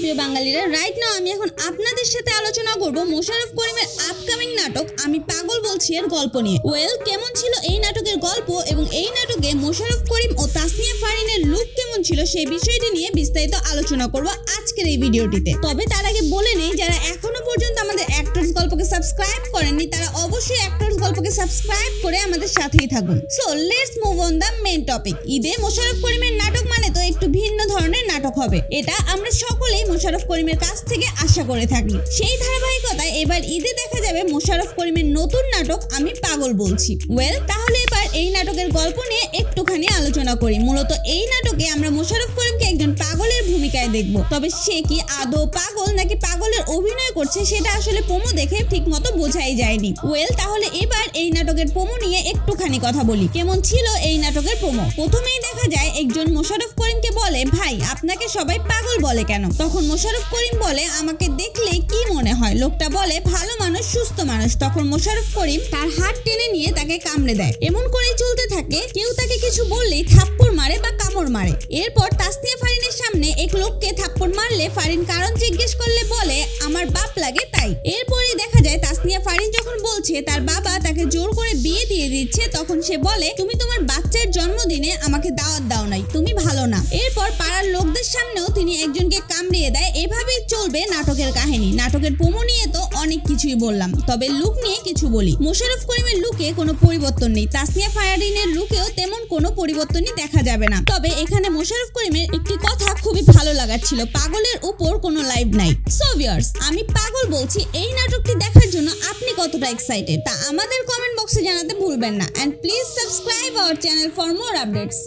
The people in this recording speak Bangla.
প্রিয় বাঙালিরা রাইট নাও আমি এখন আপনাদের সাথে আলোচনা করব মোশারফ করিমের আপকামিং নাটক, আমি পাগল বলছি এর গল্প নিয়ে। ওয়েল কেমন ছিল এই নাটকের গল্প এবং এই নাটকে মোশারফ করিম ও তাসনিয়া ফারিনের লুক কেমন ছিল সেই বিষয়টি নিয়ে বিস্তারিত আলোচনা করব আজকের এই ভিডিওটিতে। তবে তার আগে বলে নেই, যারা এখনও পর্যন্ত গল্পকে সাবস্ক্রাইব করেননি, তারা অবশ্যই অ্যাক্টরস গল্পকে সাবস্ক্রাইব করে আমাদের সাথেই থাকুন। So let's move on the main topic ঈদে মোশাররফ করিমের নাটক মানে তো একটু ভিন্ন ধরনের নাটক হবে। এটা আমরা সকলেই মোশাররফ করিমের কাছ থেকে আশা করে থাকি। সেই ধারাবাহিকতায় এবার ঈদে দেখা যাবে মোশাররফ করিমের নতুন নাটক, আমি পাগল বলছি। ওয়েল তাহলে এবার এই নাটকের গল্প নিয়ে একটুখানি আলোচনা করি। মূলত এই নাটকে আমরা মোশাররফ করিমকে একজন পাগলের ভূমিকায় দেখব। তবে সে কি আদৌ পাগল, নাকি পাগলের অভিনয় করছে সেটা আসলে পোমো দেখে ঠিক মতো বোঝাই যায়নি। ওয়েল তাহলে এবার এই নাটকের পোমো নিয়ে একটুখানি কথা বলি। কেমন ছিল এই নাটকের পোমো প্রথমেই দেখা যায় একজন মোশারফ করিমকে বলে, ভাই, আপনাকে সবাই পাগল বলে কেন? তখন মোশারফ করিম বলে, আমাকে দেখলে কি মনে হয়? লোকটা বলে, ভালো মানুষ, সুস্থ মানুষ। তখন মোশারফ করিম তার হাত টেনে নিয়ে তাকে কামড়ে দেয়। এমন করেই চলতে থাকে, কেউ তাকে কিছু বললেই থাপ্পড় মারে বা কামড় মারে। এরপর তাসনিয়া ফারিনের সামনে এক লোককে থাপ্পড় মারলে ফারিন কারণ জিজ্ঞেস করলে আমার বাপ লাগে তাই। এরপরে দেখা যায়, তাসনিয়া ফারিন যখন বলছে, তার বাবা তাকে জোর করে বিয়ে দিয়ে দিচ্ছে, তখন সে বলে, তুমি তোমার বাচ্চার জন্মদিনে আমাকে দাওয়াত দাও নাই, তুমি ভালো না। এরপর পাড়ার লোকদের সামনেও তিনি একজনকে কামড়িয়ে দেয়। এভাবেই চলবে নাটকের কাহিনী। নাটকের পোমো নিয়ে তো অনেক কিছুই বললাম। তবে লুক নিয়ে কিছু বলি। মোশারফ করিমের লুকে কোনো পরিবর্তন নেই। তাসনিয়া ফায়ারিনের লুকেও তেমন কোনো পরিবর্তনই দেখা যাবে না। তবে এখানে মোশারফ করিমের একটি কথা খুবই ভালো লাগার ছিল। পাগলের উপর কোনো লাইভ নাই। সো ভিউয়ার্স আমি পাগল বলছি, এই নাটকটি দেখার জন্য আপনি কতটা এক্সাইটেড তা আমাদের কমেন্ট বক্সে জানাতে ভুলবেন না। And please subscribe our channel for more updates